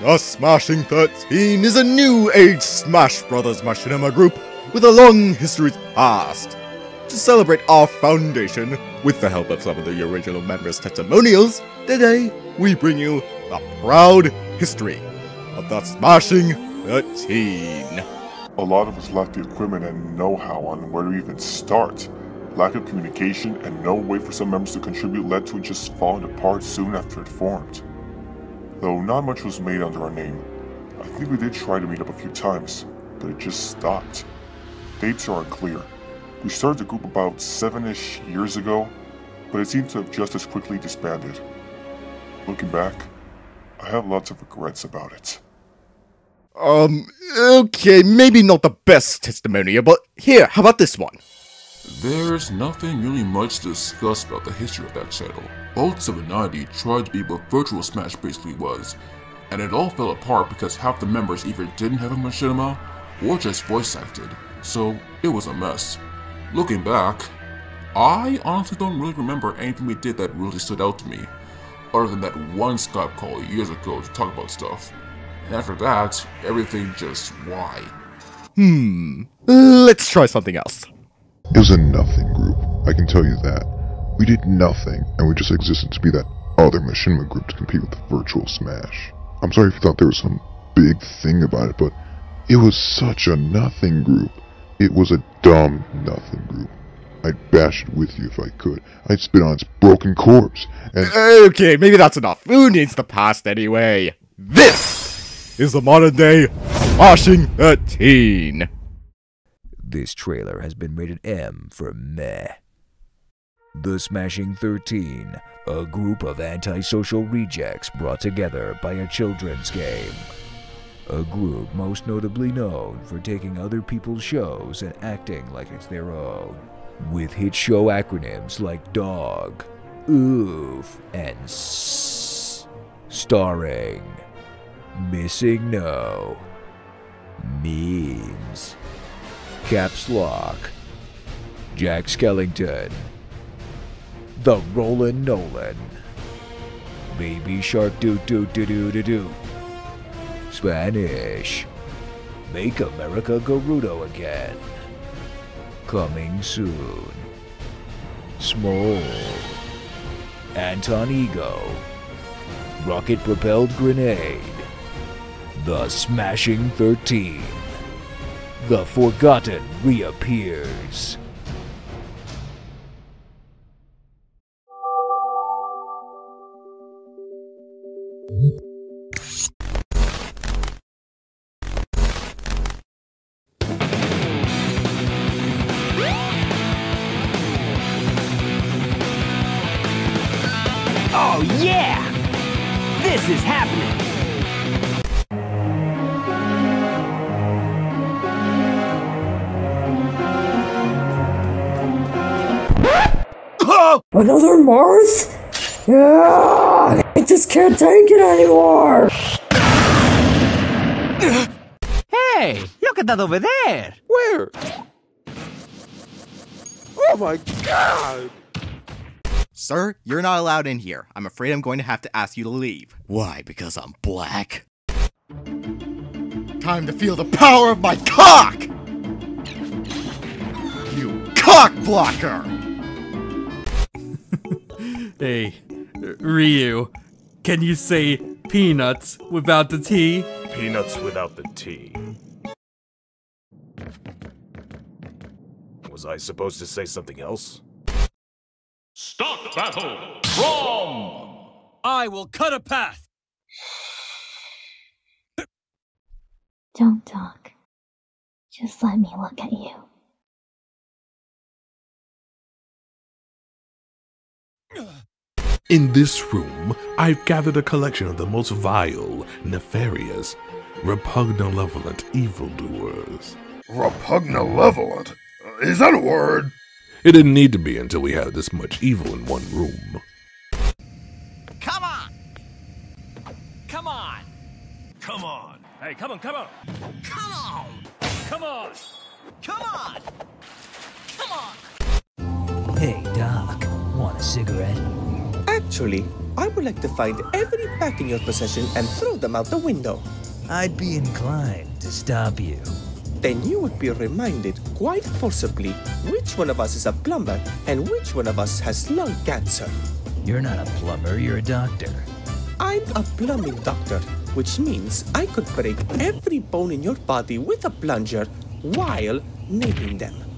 The Smashing 13 is a new age Smash Brothers machinima group with a long history past. To celebrate our foundation, with the help of some of the original members' testimonials, today we bring you the proud history of the Smashing 13. A lot of us lack the equipment and know-how on where to even start. Lack of communication and no way for some members to contribute led to it just falling apart soon after it formed. Though not much was made under our name, I think we did try to meet up a few times, but it just stopped. Dates are unclear. We started the group about seven-ish years ago, but it seems to have just as quickly disbanded. Looking back, I have lots of regrets about it. Um, okay, maybe not the best testimonial, but here, how about this one? There's nothing really much to discuss about the history of that channel. Old 790 tried to be what Virtual Smash basically was, and it all fell apart because half the members either didn't have a machinima or just voice acted, so it was a mess. Looking back, I honestly don't really remember anything we did that really stood out to me, other than that one Skype call years ago to talk about stuff. And after that, everything just why? Hmm, let's try something else. It was a nothing group, I can tell you that. We did nothing, and we just existed to be that other machinima group to compete with the Virtual Smash. I'm sorry if you thought there was some big thing about it, but it was such a nothing group. It was a dumb nothing group. I'd bash it with you if I could. I'd spit on its broken corpse, and Okay, maybe that's enough. Who needs the past anyway? This is the modern day Smashing 13. This trailer has been rated M for meh. The Smashing 13, a group of antisocial rejects brought together by a children's game. A group most notably known for taking other people's shows and acting like it's their own. With hit show acronyms like DOG, OOF, and S. Starring Missing No, Memes, Caps Lock, Jack Skellington, The Rollin' Nolan, Baby Shark Doo Doo Doo Doo Doo Doo, Spanish, Make America Gerudo Again, Coming Soon, Small, Anton Ego, Rocket Propelled Grenade, The Smashing 13. The Forgotten reappears. Another Mars? Yeah, I just can't take it anymore. Hey, look at that over there! Where? Oh my god! Sir, you're not allowed in here. I'm afraid I'm going to have to ask you to leave. Why? Because I'm black? Time to feel the power of my cock! You cock blocker! Hey, Ryu, can you say peanuts without the T? Peanuts without the T. Was I supposed to say something else? Start battle! From! I will cut a path! Don't talk. Just let me look at you. In this room, I've gathered a collection of the most vile, nefarious, repugnalevolent evildoers. Repugnalevolent? Is that a word? It didn't need to be until we had this much evil in one room. Come on! Come on! Come on! Hey, come on, come on! Come on! Come on! Come on! Come on! Hey, Doc, want a cigarette? Actually, I would like to find every pack in your possession and throw them out the window. I'd be inclined to stop you. Then you would be reminded quite forcibly which one of us is a plumber and which one of us has lung cancer. You're not a plumber, you're a doctor. I'm a plumbing doctor, which means I could break every bone in your body with a plunger while naming them.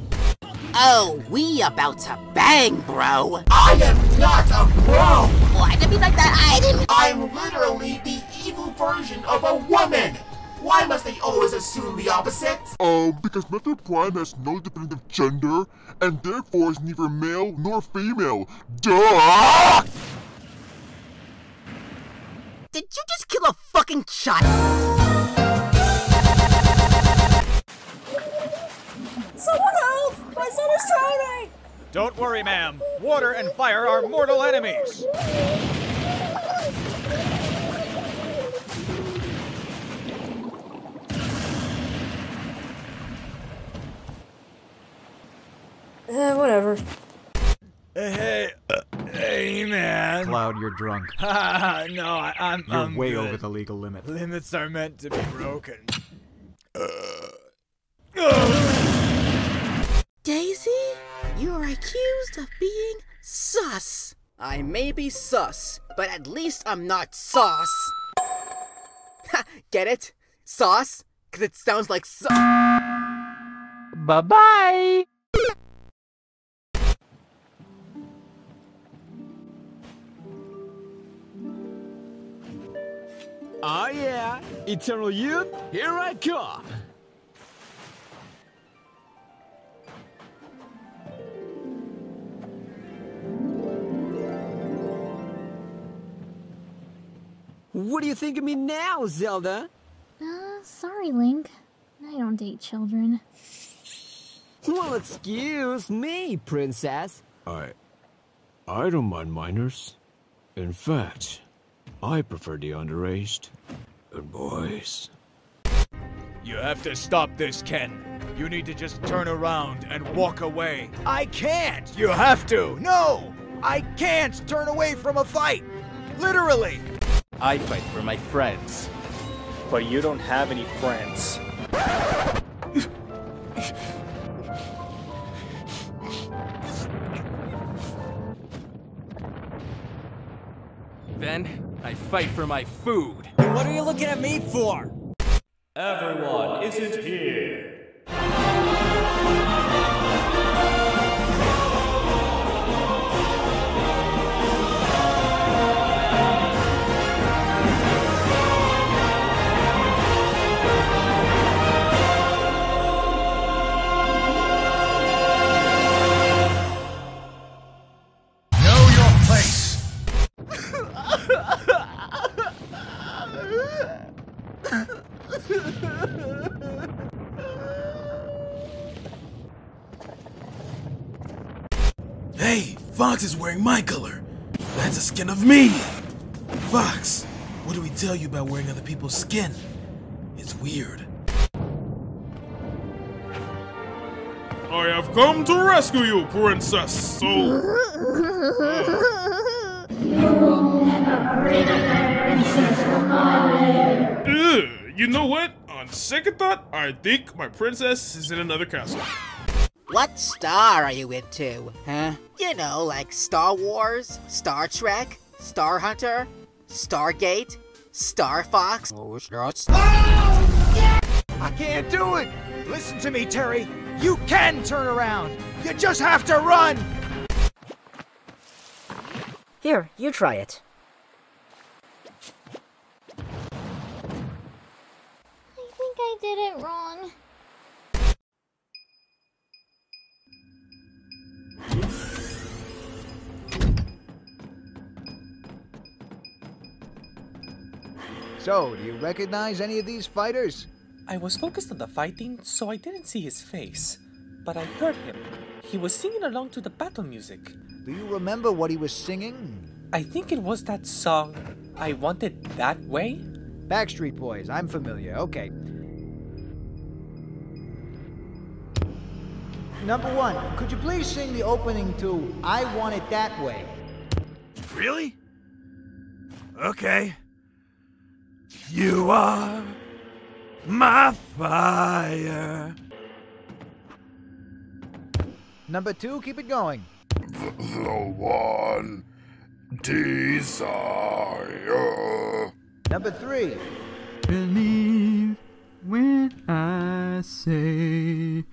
Oh, we about to bang, bro. I am not a bro. Why did be like that? I didn't. I'm literally the evil version of a woman. Why must they always assume the opposite? Um, because Metroid Prime has no definitive gender, and therefore is neither male nor female. Duh! Did you just kill a fucking child? My son is drowning! Don't worry, ma'am. Water and fire are mortal enemies. Eh, whatever. Hey, uh, hey, man. Cloud, you're drunk. no, I, I'm. You're I'm way good. over the legal limit. Limits are meant to be broken. Daisy, you're accused of being sus. I may be sus, but at least I'm not sauce. Ha, get it? Sauce? Cause it sounds like sauce. Bye bye. Oh ah, yeah, Eternal Youth, here I come. What do you think of me now, Zelda? Uh, sorry, Link. I don't date children. Well, excuse me, princess. I. I don't mind minors. In fact, I prefer the underaged. And boys. You have to stop this, Ken. You need to just turn around and walk away. I can't! You have to! No! I can't turn away from a fight! Literally! I fight for my friends. But you don't have any friends. Then, I fight for my food. What are you looking at me for? Everyone isn't here. Tell you about wearing other people's skin? It's weird. I have come to rescue you, princess. So. Ugh, you know what? On second thought, I think my princess is in another castle. What star are you into, huh? You know, like Star Wars, Star Trek, Star Hunter, Stargate, Star Fox. Oh, it's not. I can't do it! Listen to me, Terry! You can turn around! You just have to run! Here, you try it. I think I did it wrong. So, do you recognize any of these fighters? I was focused on the fighting, so I didn't see his face. But I heard him. He was singing along to the battle music. Do you remember what he was singing? I think it was that song, I Want It That Way? Backstreet Boys, I'm familiar. Okay. Number one, could you please sing the opening to I Want It That Way? Really? Okay. You are my fire. Number two, keep it going. The, the one desire. Number three. Believe when I say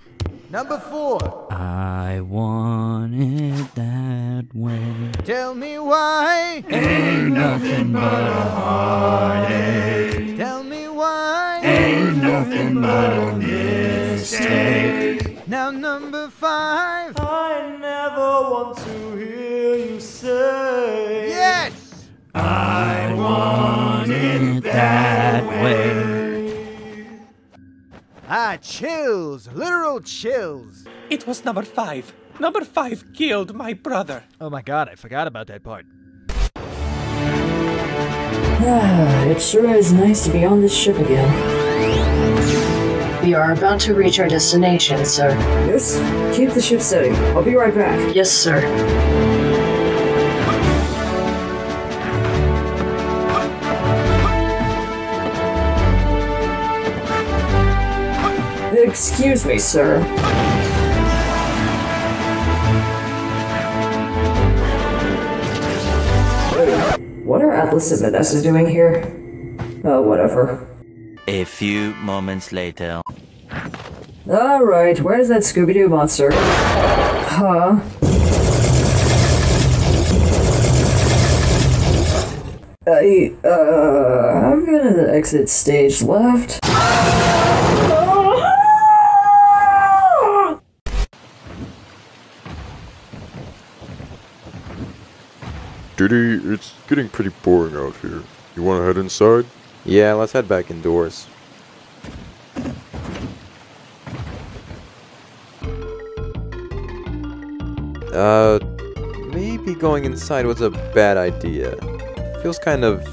Number four. I want it that way. Tell me why. Ain't nothing but a heartache. Tell me why. Ain't nothing but a mistake. Now number five. I never want to hear you say. Yes. I want it that way. Ah, chills. Literal chills. It was number five. Number five killed my brother. Oh my god, I forgot about that part. Ah, it sure is nice to be on this ship again. We are about to reach our destination, sir. Yes? Keep the ship steady. I'll be right back. Yes, sir. Excuse me, sir. What are Atlas and Vanessa doing here? Oh, whatever. A few moments later. Alright, where's that Scooby Doo monster? Huh? I, uh, I'm gonna exit stage left. Diddy, it's getting pretty boring out here. You wanna head inside? Yeah, let's head back indoors. Uh, maybe going inside was a bad idea. Feels kind of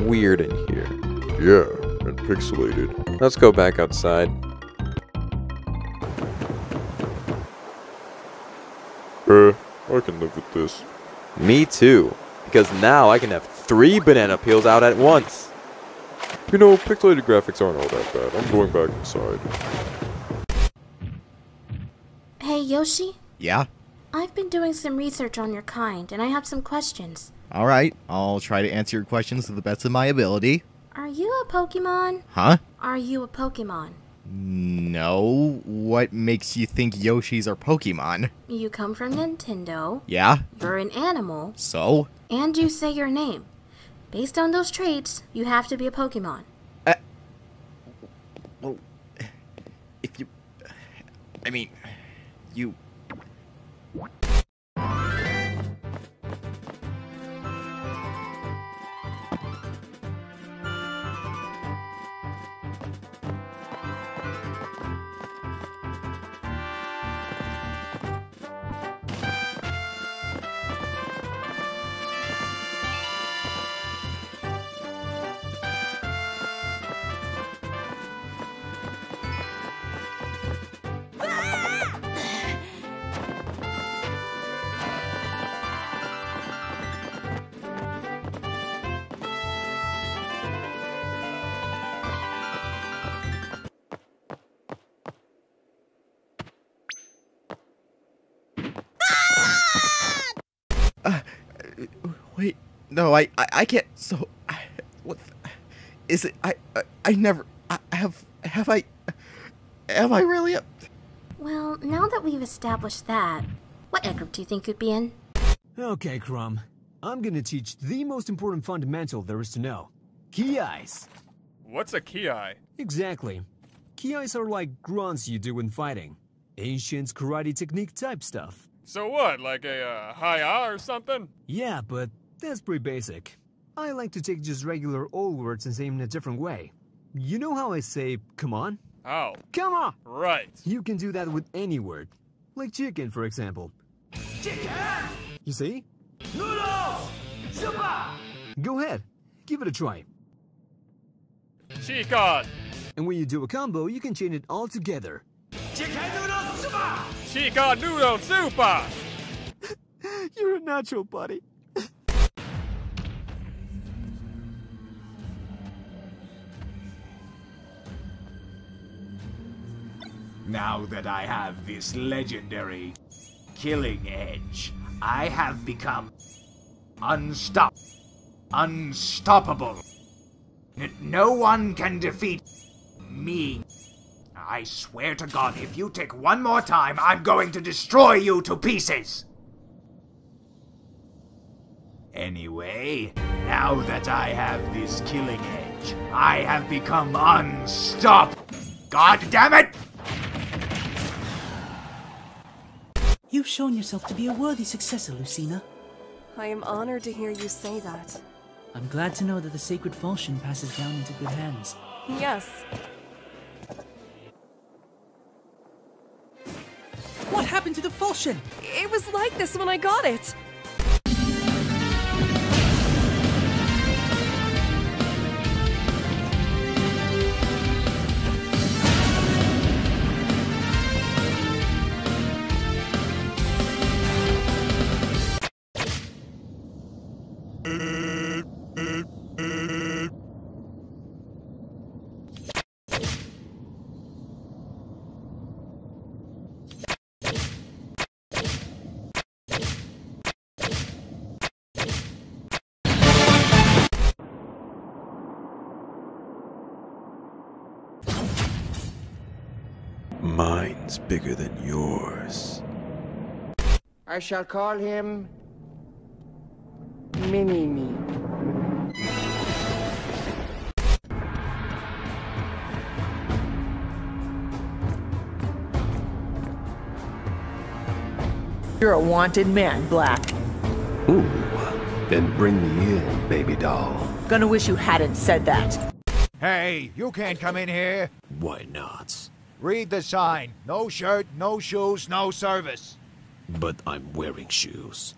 weird in here. Yeah, and pixelated. Let's go back outside. Eh, I can live with this. Me too, because now I can have three banana peels out at once. You know, pixelated graphics aren't all that bad. I'm going back inside. Hey, Yoshi? Yeah? I've been doing some research on your kind, and I have some questions. Alright, I'll try to answer your questions to the best of my ability. Are you a Pokemon? Huh? Are you a Pokemon? No. What makes you think Yoshis are Pokemon? You come from Nintendo. Yeah? You're an animal. So? And you say your name. Based on those traits, you have to be a Pokemon. Uh, well, if you. I mean, you. No, I, I, I can't. So, I, what the- is it? I, I, I never. I have, have I, am I really a? Well, now that we've established that, what egg group do you think you'd be in? Okay, Crumb. I'm gonna teach the most important fundamental there is to know. Key eyes. What's a ki? Eye? Exactly. Key eyes are like grunts you do when fighting. Ancient karate technique type stuff. So what, like a uh, hi or something? Yeah, but that's pretty basic. I like to take just regular old words and say them in a different way. You know how I say, come on? Oh. Come on! Right. You can do that with any word. Like chicken, for example. Chicken! You see? Noodles! Super! Go ahead. Give it a try. Chicken! And when you do a combo, you can chain it all together. Chicken noodle super! Chicken noodle super! You're a natural, buddy. Now that I have this legendary killing edge, I have become unstop unstoppable. No one can defeat me. I swear to God, if you take one more time, I'm going to destroy you to pieces. Anyway, now that I have this killing edge, I have become unstoppable. God damn it! You've shown yourself to be a worthy successor, Lucina. I am honored to hear you say that. I'm glad to know that the sacred falchion passes down into good hands. Yes. What happened to the falchion? It was like this when I got it. Mine's bigger than yours. I shall call him Mini Me. You're a wanted man, Black. Ooh, then bring me in, baby doll. Gonna wish you hadn't said that. Hey, you can't come in here. Why not? Read the sign. No shirt, no shoes, no service. But I'm wearing shoes.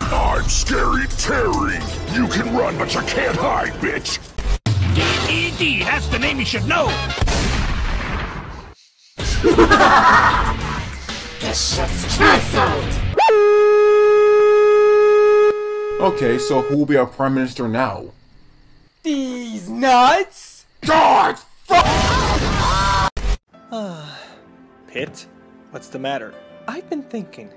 I'm Scary Terry. You can run, but you can't hide, bitch. D.E.D. That's the name you should know. this shit's cancelled. Okay, so who will be our prime minister now? These nuts? God! Pit? What's the matter? I've been thinking.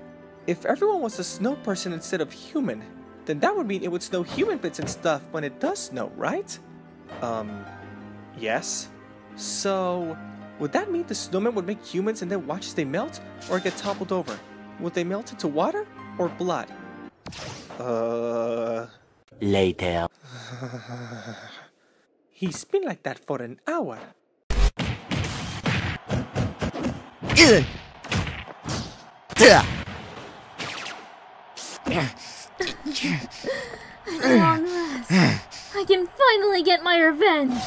If everyone was a snow person instead of human, then that would mean it would snow human bits and stuff when it does snow, right? Um, yes. So, would that mean the snowmen would make humans and then watch as they melt, or get toppled over? Would they melt into water or blood? Uh. Later. He's been like that for an hour. Long last, I can finally get my revenge.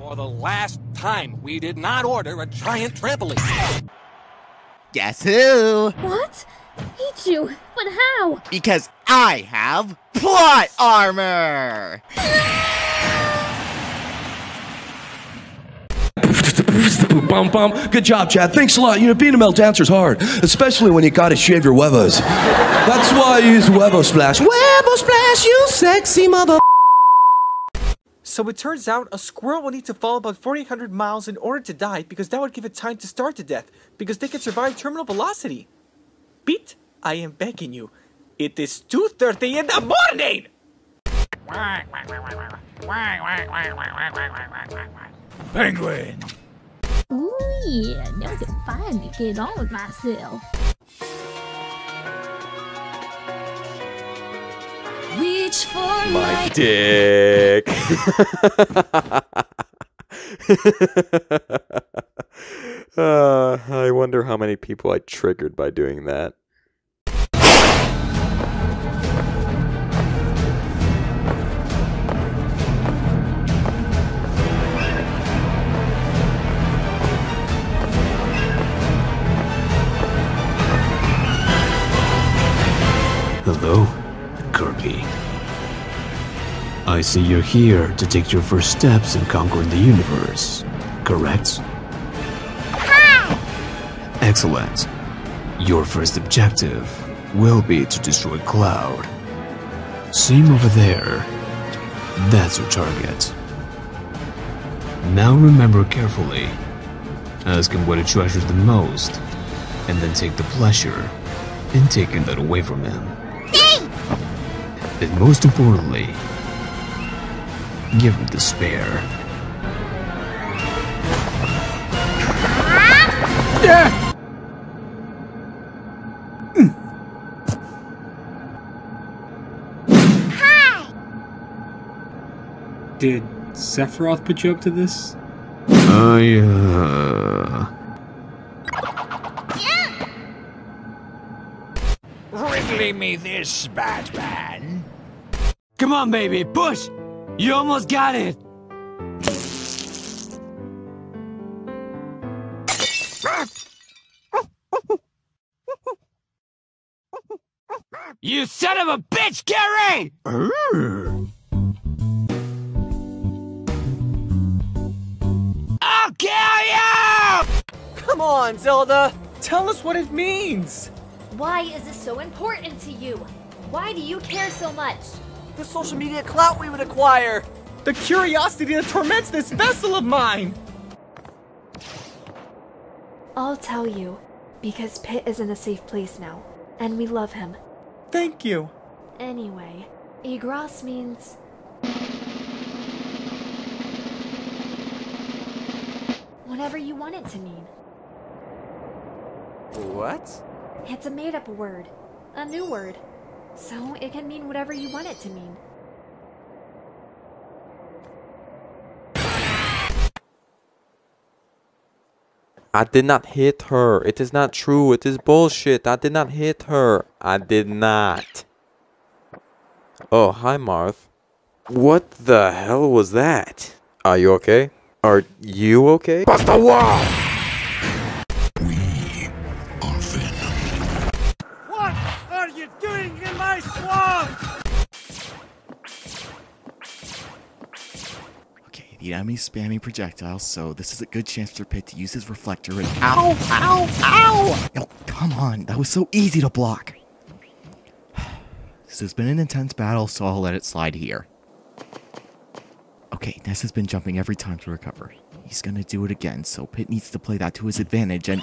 For the last time, we did not order a giant trampoline. Guess who? What? Eat you? But how? Because I have plot armor! Bum, bum. Good job, Chad. Thanks a lot. You know, being a male dancer's hard, especially when you gotta shave your huevos. That's why I use Huevo Splash. Huevo Splash, you sexy mother. So it turns out a squirrel will need to fall about 4,800 miles in order to die because that would give it time to starve to death because they can survive terminal velocity. Pete, I am begging you. It is 2.30 in the morning! Penguin! Ooh yeah, now I can finally get on with myself. Reach for My light. dick. uh, I wonder how many people I triggered by doing that. Hello, Kirby. I see you're here to take your first steps in conquering the universe, correct? Hi! Excellent. Your first objective will be to destroy Cloud. See him over there? That's your target. Now remember carefully. Ask him what he treasures the most, and then take the pleasure in taking that away from him. And most importantly, give him despair. Did Sephiroth put you up to this? I, uh... Wriggly me this, Batman. Come on, baby, push! You almost got it! You son of a bitch, Gary! I'll kill you! Come on, Zelda! Tell us what it means! Why is this so important to you? Why do you care so much? The social media clout we would acquire! The curiosity that torments this vessel of mine! I'll tell you, because Pit is in a safe place now, and we love him. Thank you. Anyway, Igras means. Whatever you want it to mean. What? It's a made up word, a new word. So it can mean whatever you want it to mean. I did not hit her. It is not true. It is bullshit. I did not hit her. I did not. Oh, hi, Marth. What the hell was that? Are you okay? Are you okay? Bust the wall! The enemy's spamming projectiles, so this is a good chance for Pit to use his reflector and- OW! OW! OW! No, come on, that was so easy to block. This has been an intense battle, so I'll let it slide here. Okay, Ness has been jumping every time to recover. He's gonna do it again, so Pit needs to play that to his advantage and...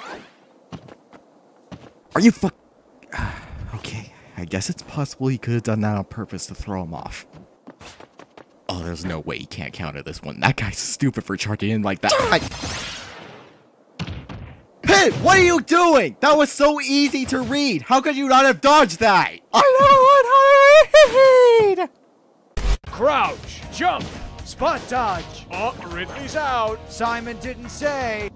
Are you fuck... Okay, I guess it's possible he could have done that on purpose to throw him off. Oh, there's no way he can't counter this one. That guy's stupid for charging in like that. I... Hey, what are you doing? That was so easy to read. How could you not have dodged that? I don't know how to read. Crouch, jump, spot dodge. Oh, Ridley's out. Simon didn't say.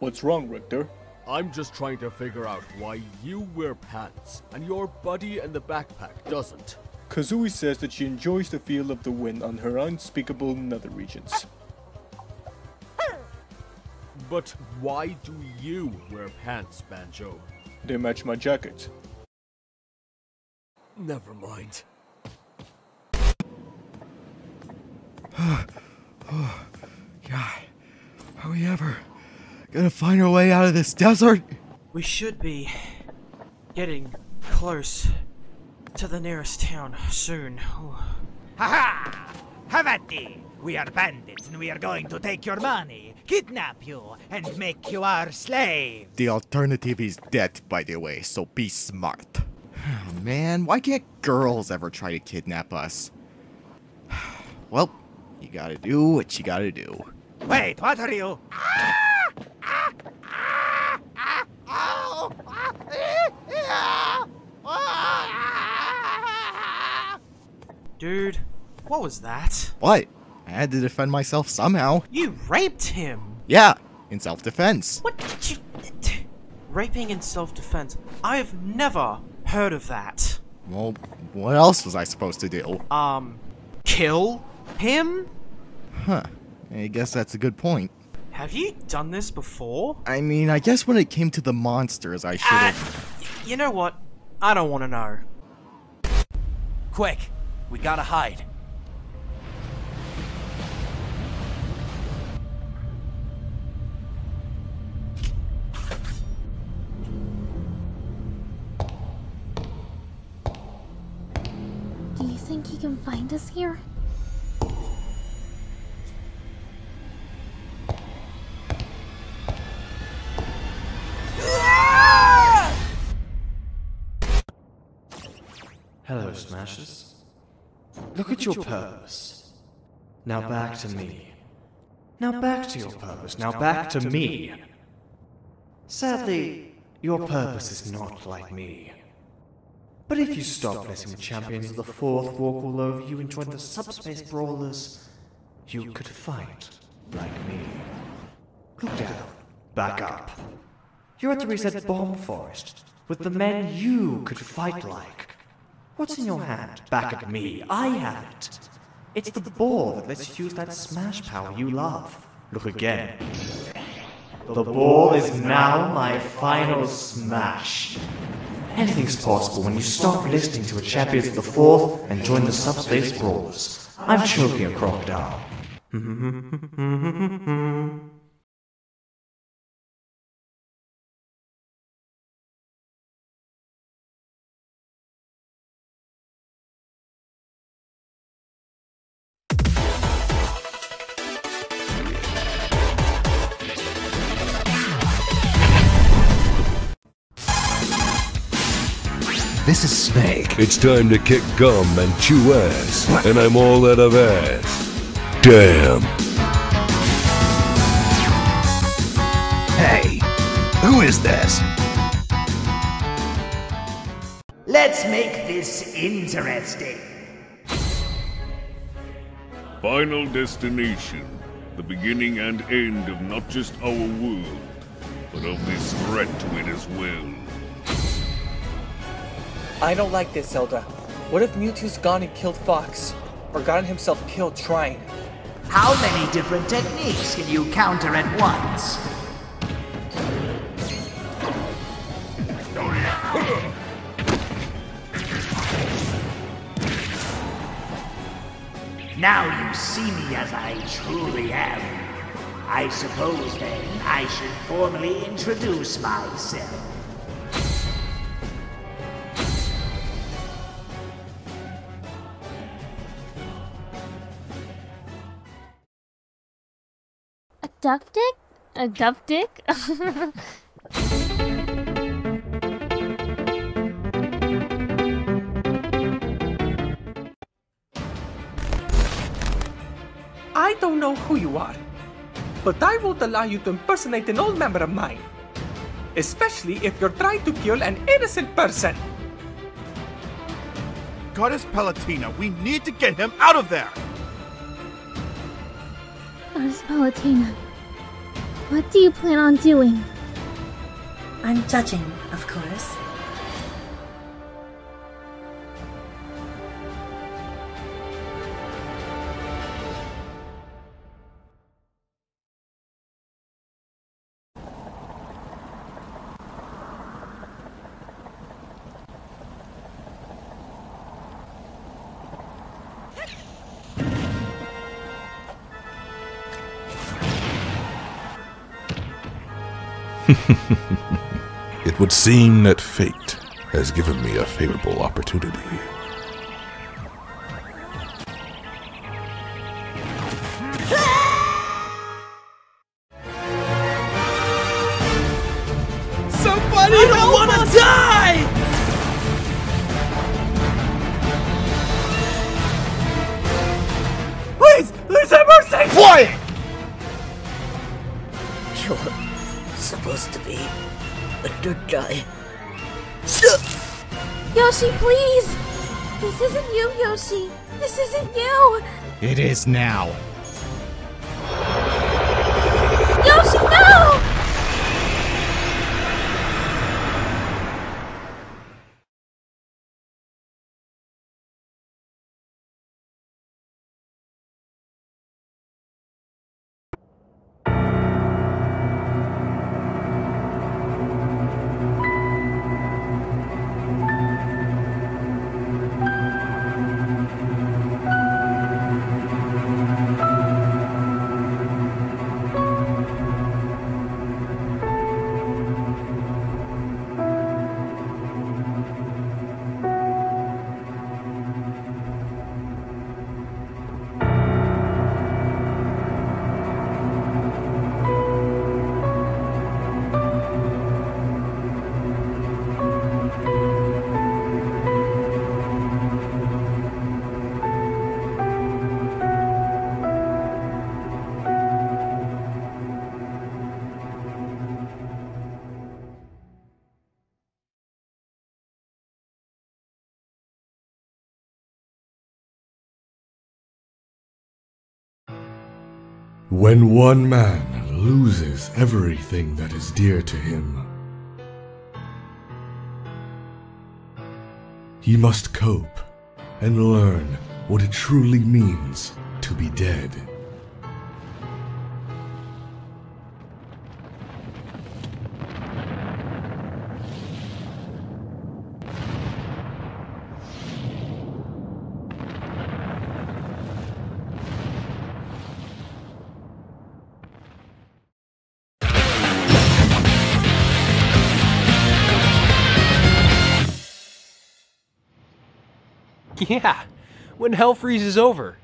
What's wrong, Richter? I'm just trying to figure out why you wear pants and your buddy in the backpack doesn't. Kazooie says that she enjoys the feel of the wind on her unspeakable nether regions. But why do you wear pants, Banjo? They match my jacket. Never mind. oh, God. Are we ever gonna find our way out of this desert? We should be getting close to the nearest town soon. Ha ha! Have at thee! We are bandits and we are going to take your money, kidnap you, and make you our slave. The alternative is death, by the way, so be smart. Oh, man, why can't girls ever try to kidnap us? Well, you gotta do what you gotta do. Wait, what are you? Dude, what was that? What? I had to defend myself somehow. You raped him! Yeah, in self-defense. What did you... Raping in self-defense? I've never heard of that. Well, what else was I supposed to do? Um, kill him? Huh. I guess that's a good point. Have you done this before? I mean, I guess when it came to the monsters, I should have... You know what? I don't want to know. Quick, we gotta hide. Do you think he can find us here? Hello, Smashes. Look at your purpose. Now back to me. Now back to your purpose. Now back to me. Sadly, your purpose is not like me. But if you stop letting the champions of the Fourth walk all over you and join the subspace brawlers, you could fight like me. Look down. Back up. You're at the reset bomb forest with the men you could fight like. What's in your hand? Back at me. I have it. It's the ball that lets you use that smash power you love. Look again. The ball is now my final smash. Anything's possible when you stop listening to a champions of the fourth and join the subspace brawlers. I'm choking a crocodile. This is Snake. It's time to kick gum and chew ass, and I'm all out of ass. Damn. Hey, who is this? Let's make this interesting. Final destination. The beginning and end of not just our world, but of this threat to it as well. I don't like this, Zelda. What if Mewtwo's gone and killed Fox? Or gotten himself killed trying? How many different techniques can you counter at once? Now you see me as I truly am. I suppose then I should formally introduce myself. Duck dick? A duck dick? I don't know who you are, but I won't allow you to impersonate an old member of mine. Especially if you're trying to kill an innocent person. Goddess Palutena, we need to get him out of there! Goddess Palutena, what do you plan on doing? I'm judging, of course. it would seem that fate has given me a favorable opportunity. This isn't you! It is now. Yoshi, no! When one man loses everything that is dear to him, he must cope and learn what it truly means to be dead. Yeah, when hell freezes over.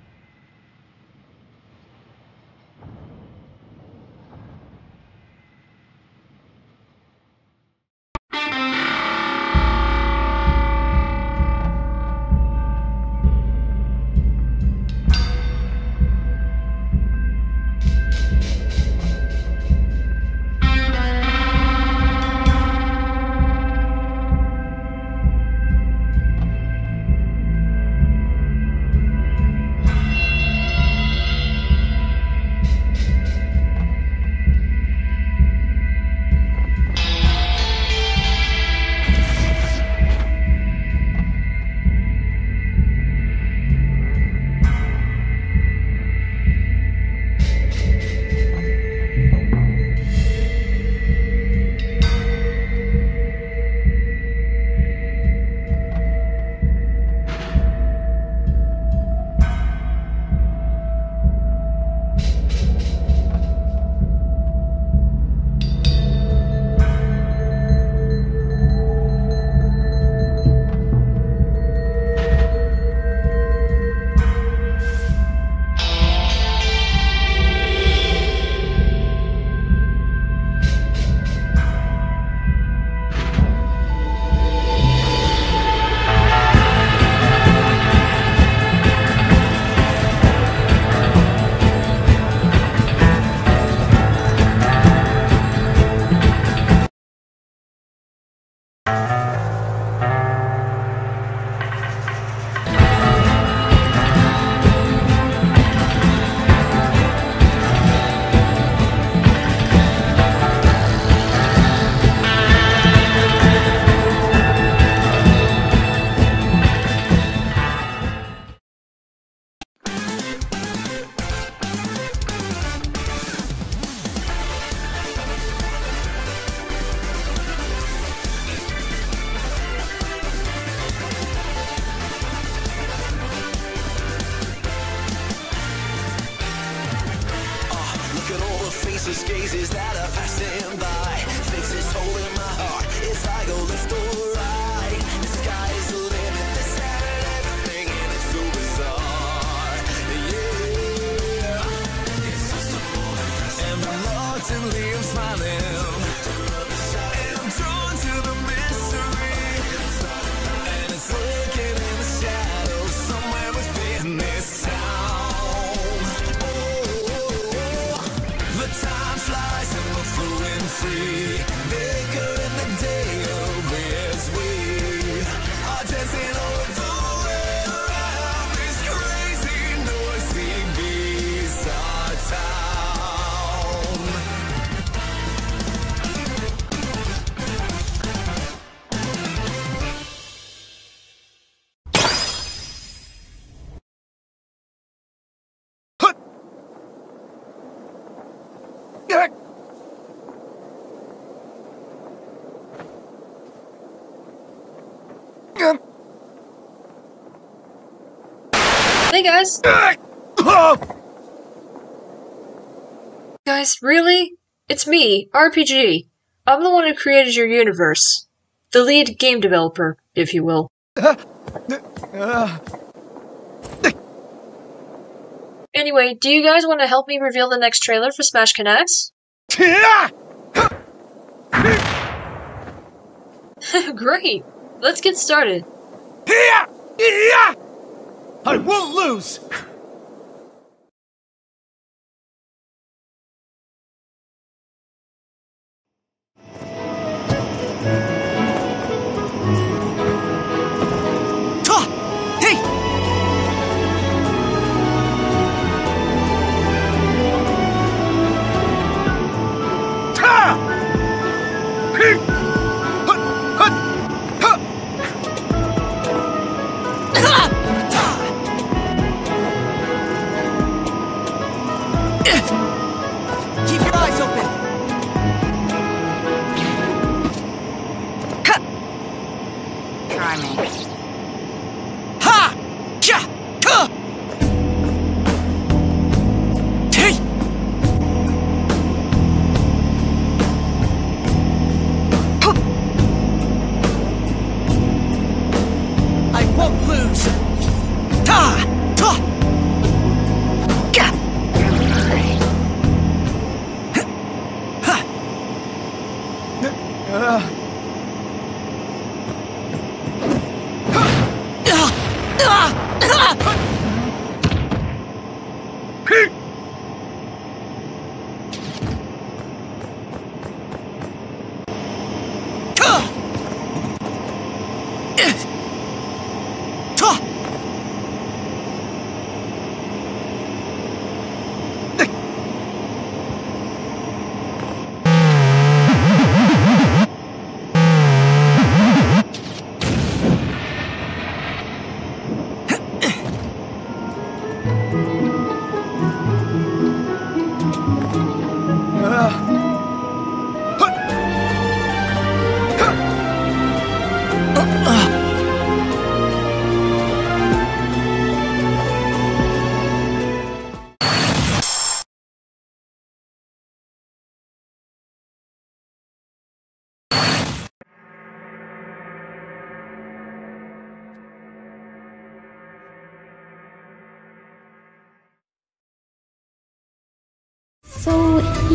Hey guys! Guys, really? It's me, RPG. I'm the one who created your universe. The lead game developer, if you will. Anyway, do you guys want to help me reveal the next trailer for Smash Connex? Great! Let's get started. I won't lose! Ugh!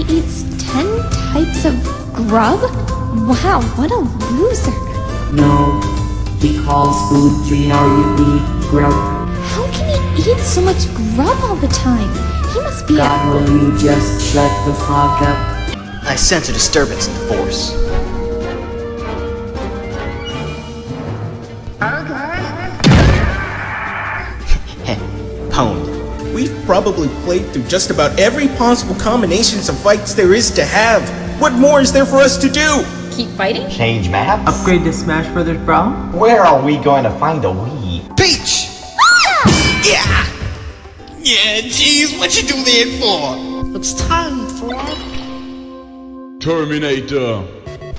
Eats ten types of grub? Wow, what a loser. No, he calls food G-R-U-B, grub. How can he eat so much grub all the time? He must be God, will you just shut the fuck up? I sense a disturbance in the force. We've probably played through just about every possible combinations of fights there is to have. What more is there for us to do? Keep fighting? Change maps? Upgrade to Smash Brothers Brawl? Where are we going to find a Wii? Peach! Yeah! Yeah, jeez, what you do that for? It's time for... Terminator!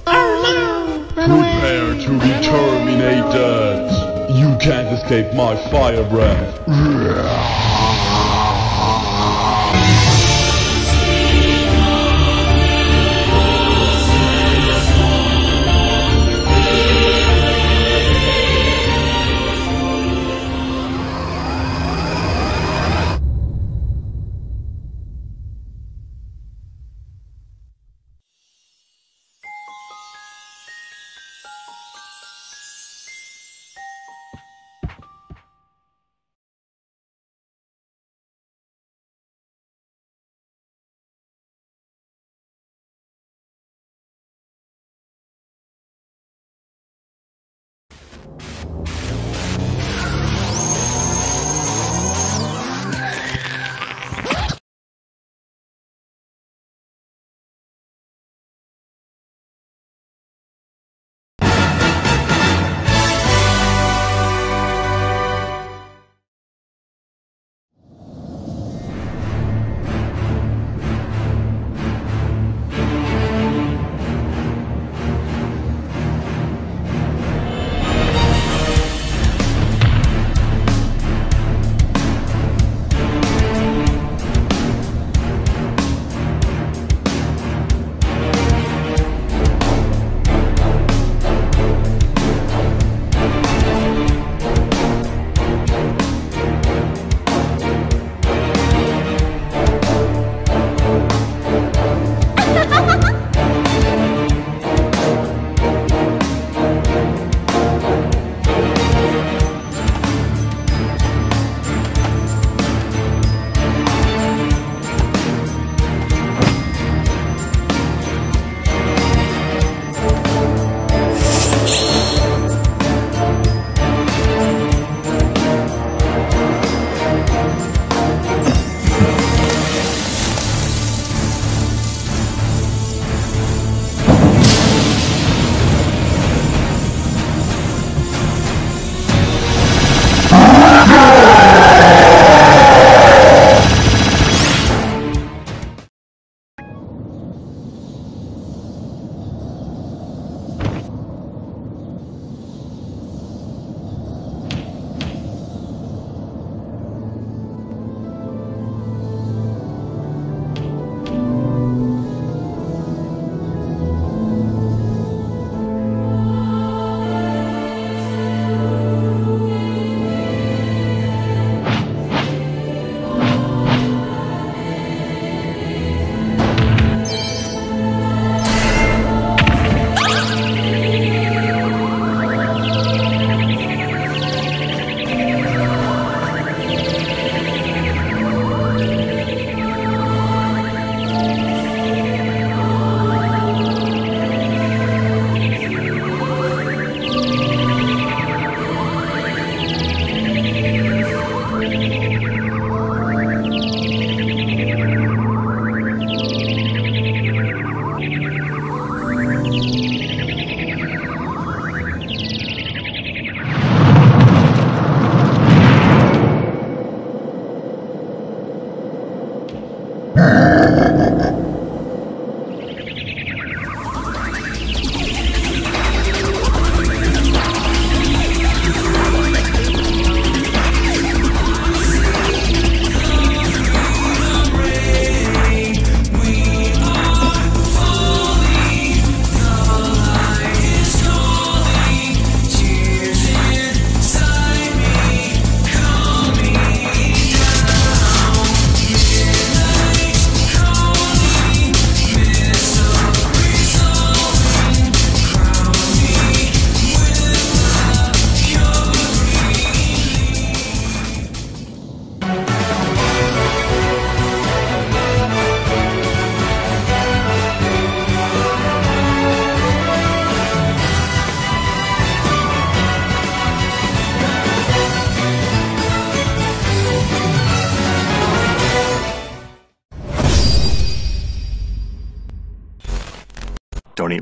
Oh no! Prepare to be terminated! You can't escape my fire breath!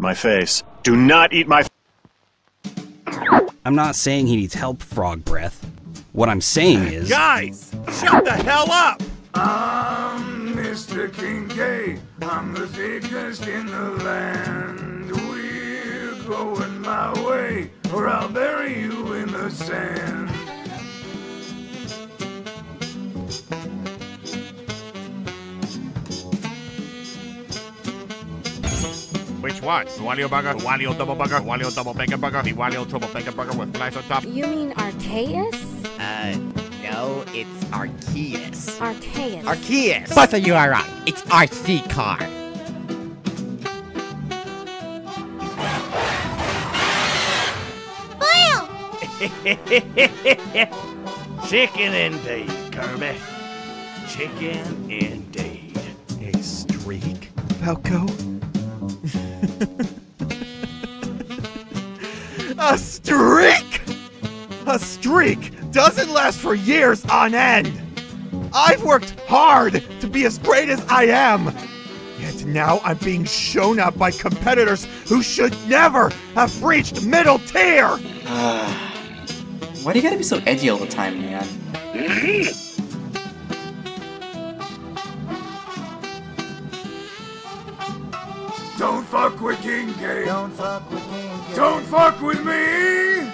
My face. Do not eat my. I'm not saying he needs help, Frog Breath. What I'm saying is. Guys, shut the hell up! I'm Mr. King K. I'm the thickest in the land. We're going my way, or I'll bury you in the sand. Which one? The Wario burger, the Wario double burger, Wario double bacon burger, the Wario triple bacon burger with flies on top. You mean Arceus? Uh, no, it's Arceus. Arceus. Arceus! Both of you are wrong. It's RC car. Chicken indeed, Kirby. Chicken indeed. A streak, Falco? A streak! A streak doesn't last for years on end. I've worked hard to be as great as I am. Yet now I'm being shown up by competitors who should never have reached middle tier. Ah. Why do you gotta be so edgy all the time, man? fuck with King K. Don't fuck with King K. Don't fuck with me!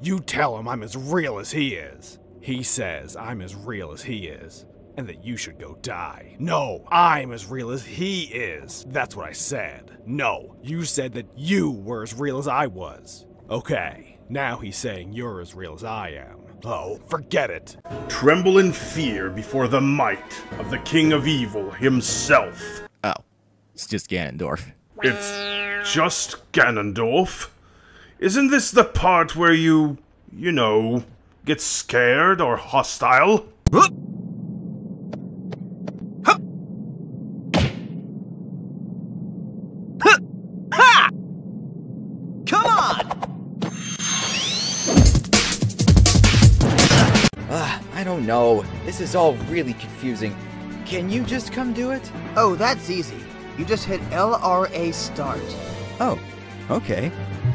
You tell him I'm as real as he is. He says I'm as real as he is, and that you should go die. No, I'm as real as he is. That's what I said. No, you said that you were as real as I was. Okay, now he's saying you're as real as I am. Oh, forget it. Tremble in fear before the might of the King of Evil himself. It's just Ganondorf. It's just Ganondorf? Isn't this the part where you, you know, get scared or hostile? Ha! Come on! Ah, I don't know. This is all really confusing. Can you just come do it? Oh, that's easy. You just hit LRA start. Oh, okay.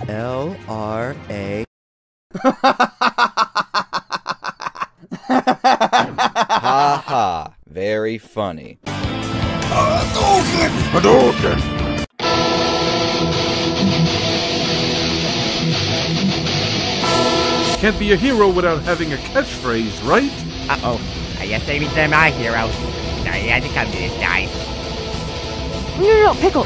L R A. ha ha. Very funny. Hadouken! Can't be a hero without having a catchphrase, right? Uh-oh. I guess maybe they're my heroes. Sorry, I had to come to this, guys. No, no, no, Pickle.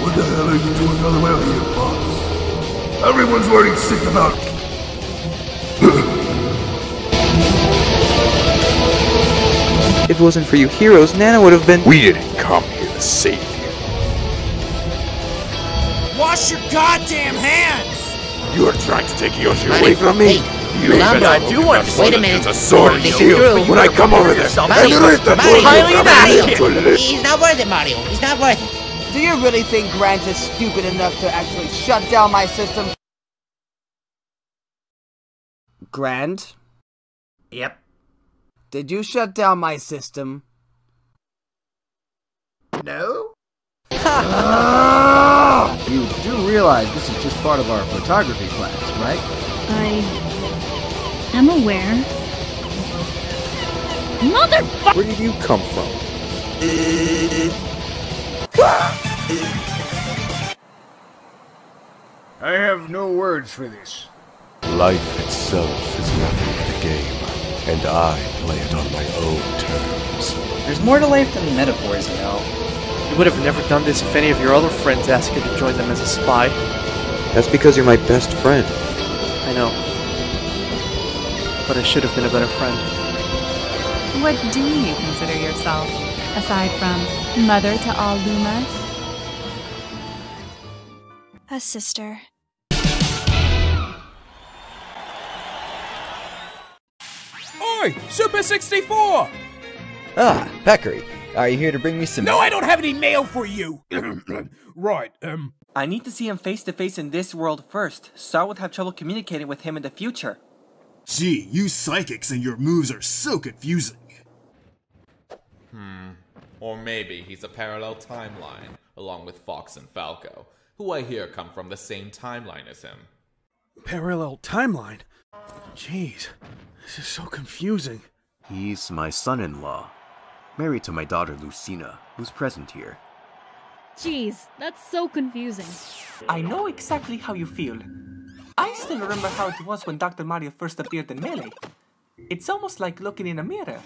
What the hell are you doing all the way out here, Fox? Everyone's already sick about it. If it wasn't for you heroes, Nana would have been. We didn't come here to save you. Wash your goddamn hands! You are trying to take Yoshi away from me. Hey, you Ronaldo, I do want to- wait a minute. There's a sword and shield through. when I come over there. Mario, And rip the Mario, bullet Mario, Mario. He's not worth it, Mario. He's not worth it. Do you really think Grant is stupid enough to actually shut down my system? Grant? Yep. Did you shut down my system? No? You do realize this is just part of our photography class, right? I am aware. Motherfucker! Where did you come from? I have no words for this. Life itself is nothing but a game, and I play it on my own terms. There's more to life than metaphors, you know. You would have never done this if any of your other friends asked you to join them as a spy. That's because you're my best friend. I know. But I should have been a better friend. What do you consider yourself, aside from mother to all Lumas? A sister. Oi, Super 64! Ah, Parakarry. Are you here to bring me some. No, I don't have any mail for you! right, um. I need to see him face to face in this world first, so I would have trouble communicating with him in the future. Gee, you psychics and your moves are so confusing. Hmm. Or maybe he's a parallel timeline, along with Fox and Falco, who I hear come from the same timeline as him. Parallel timeline? Jeez, this is so confusing. He's my son in law, married to my daughter Lucina, who's present here. Jeez, that's so confusing. I know exactly how you feel. I still remember how it was when Dr. Mario first appeared in Melee. It's almost like looking in a mirror.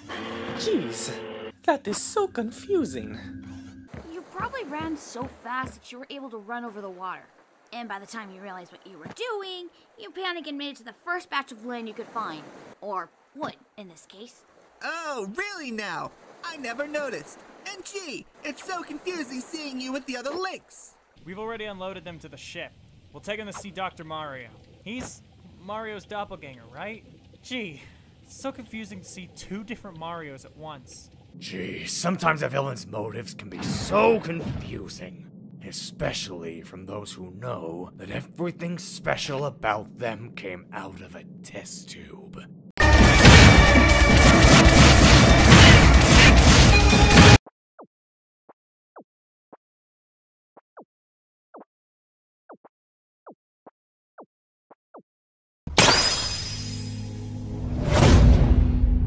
Jeez, that is so confusing. You probably ran so fast that you were able to run over the water. And by the time you realized what you were doing, you panicked and made it to the first batch of land you could find. Or wood, in this case. Oh, really now? I never noticed. And gee, it's so confusing seeing you with the other links. We've already unloaded them to the ship. We'll take them to see Dr. Mario. He's Mario's doppelganger, right? Gee, it's so confusing to see two different Marios at once. Gee, sometimes a villain's motives can be so confusing. Especially from those who know that everything special about them came out of a test tube.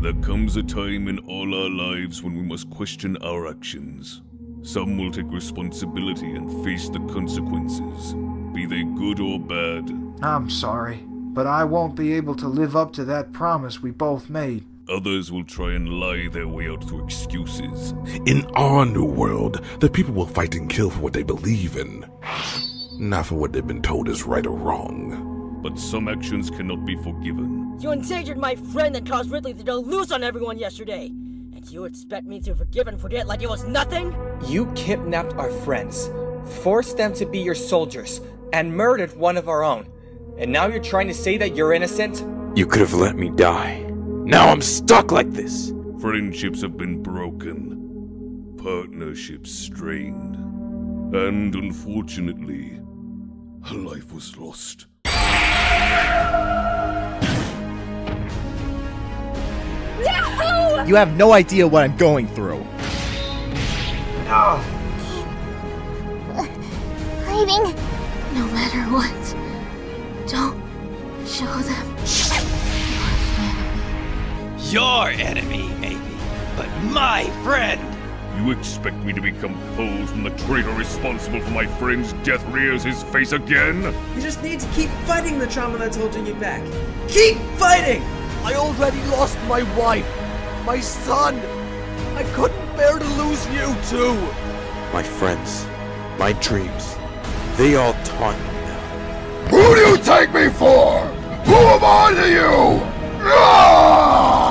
There comes a time in all our lives when we must question our actions. Some will take responsibility and face the consequences, be they good or bad. I'm sorry, but I won't be able to live up to that promise we both made. Others will try and lie their way out through excuses. In our new world, the people will fight and kill for what they believe in, not for what they've been told is right or wrong. But some actions cannot be forgiven. You endangered my friend that caused Ridley to go loose on everyone yesterday. And you expect me to forgive and forget like it was nothing? You kidnapped our friends, forced them to be your soldiers, and murdered one of our own. And now you're trying to say that you're innocent? You could have let me die. Now I'm stuck like this. Friendships have been broken, partnerships strained, and unfortunately, a life was lost. You have no idea what I'm going through. Fighting, no matter what. Don't show them. Your enemy, maybe, but my friend! You expect me to be composed when the traitor responsible for my friend's death rears his face again? You just need to keep fighting the trauma that's holding you back. Keep fighting! I already lost my wife, my son. I couldn't bear to lose you too. My friends, my dreams, they all taunt me now. Who do you take me for? Who am I to you? Ah!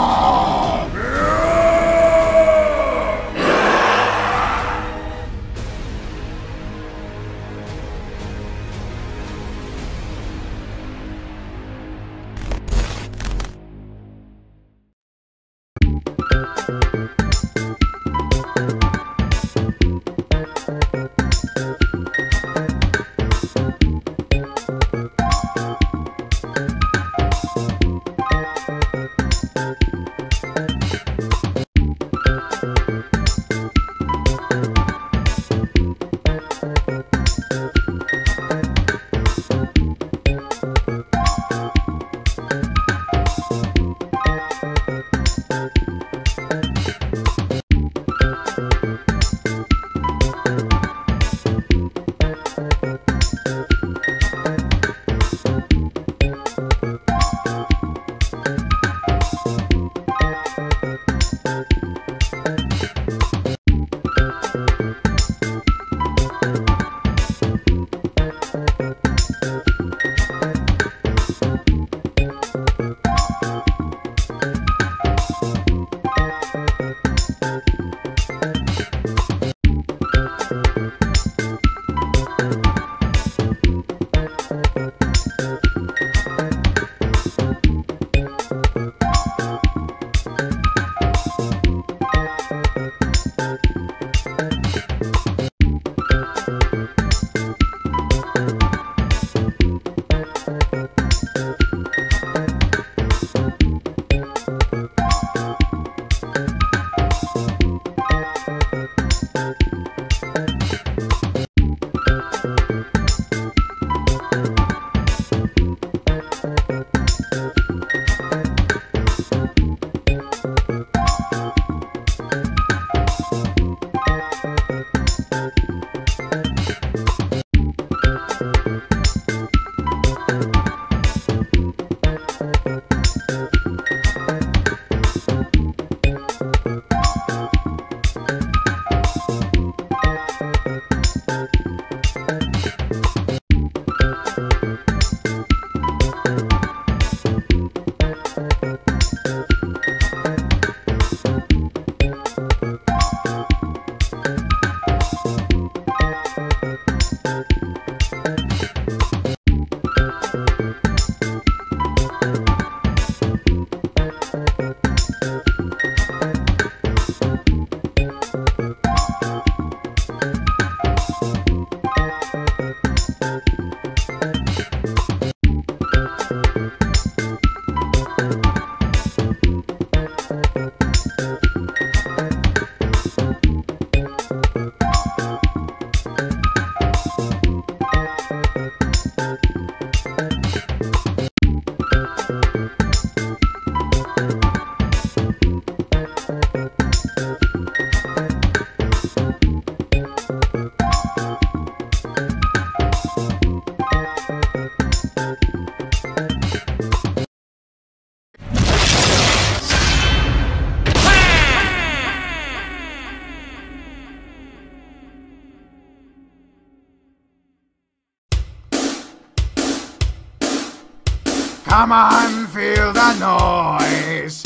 Come on, feel the noise.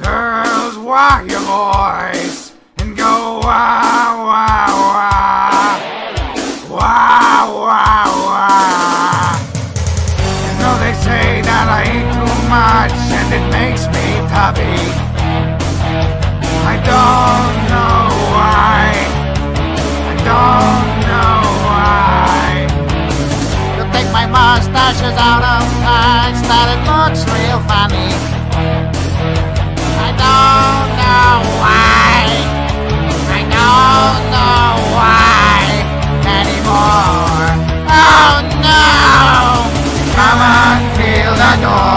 Girls, wag your voice and go wah wah wah wah wah wah. You know they say that I eat too much and it makes me tubby. I don't know why. I don't know why. You take my mustaches out of but it looks real funny. I don't know why. I don't know why anymore. Oh no! Come on, feel the door.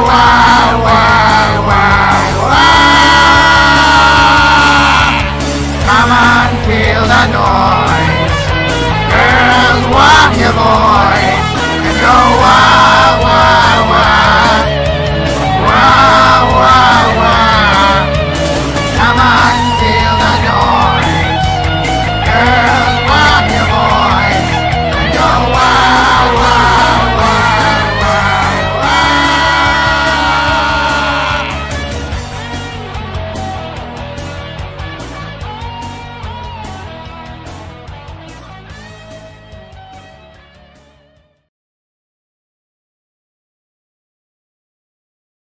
wow, wow.